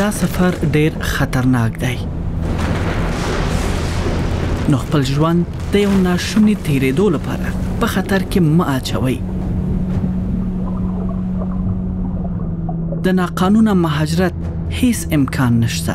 دا سفر ډیر خطرناک دی نو خپل ژوند د یو ناشونی تیرېدو لپاره په خطر کې مه اچوي د ناقانونه مهاجرت هیڅ امکان نشته